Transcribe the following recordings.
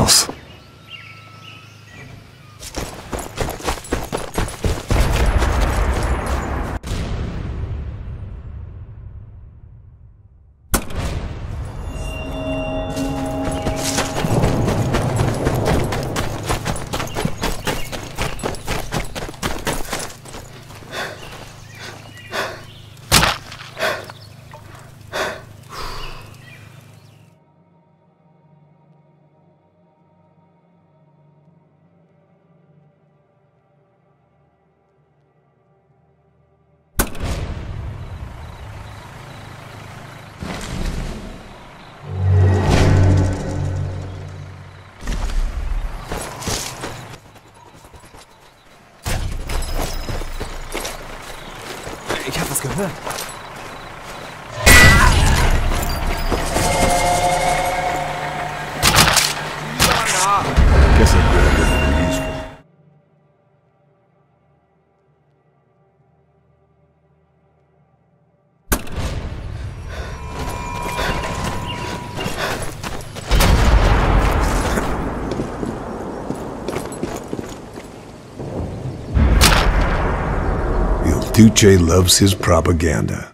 else. Ich habe was gehört. Guess I'd Duce loves his propaganda.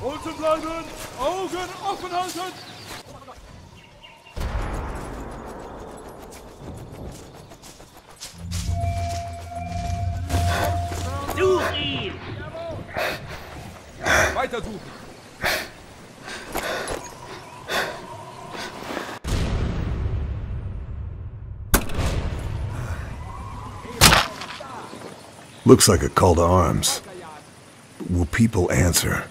Unten bleiben! Augen offen halten! Such ihn! Weiter suchen! Looks like a call to arms. Will people answer?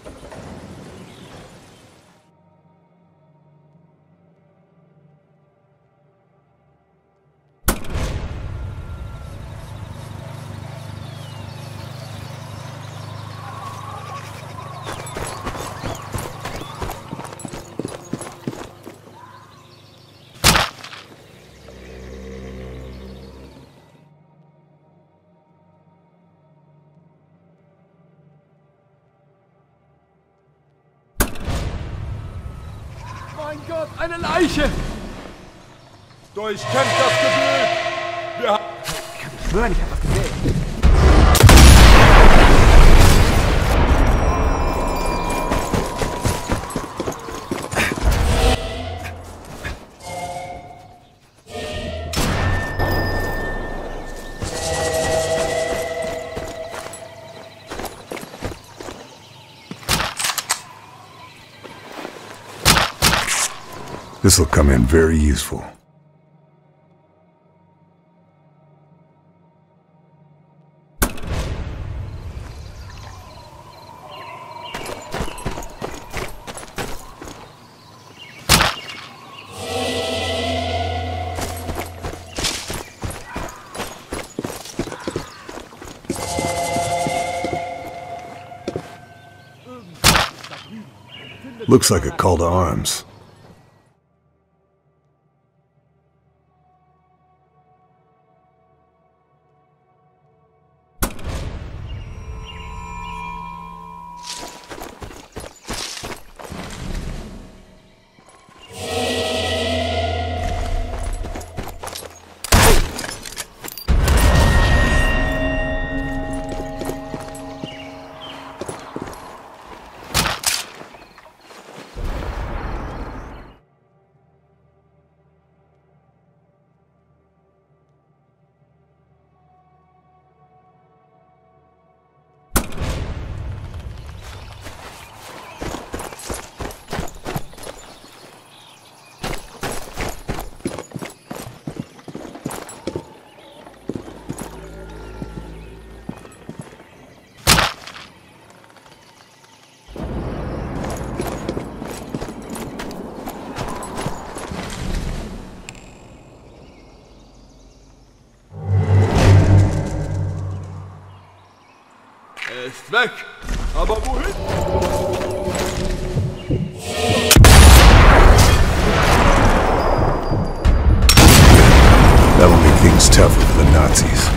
Eine Leiche! Durchkämmt das Gebiet! Wir haben... Ich schwöre, ich habe This'll come in very useful. Looks like a call to arms. That'll make things tougher for the Nazis.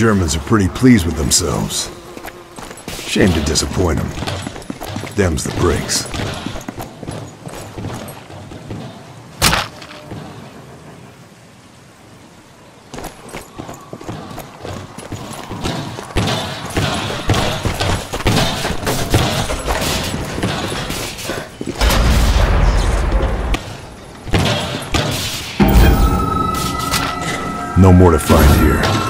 Germans are pretty pleased with themselves. Shame to disappoint them. Them's the breaks. No more to find here.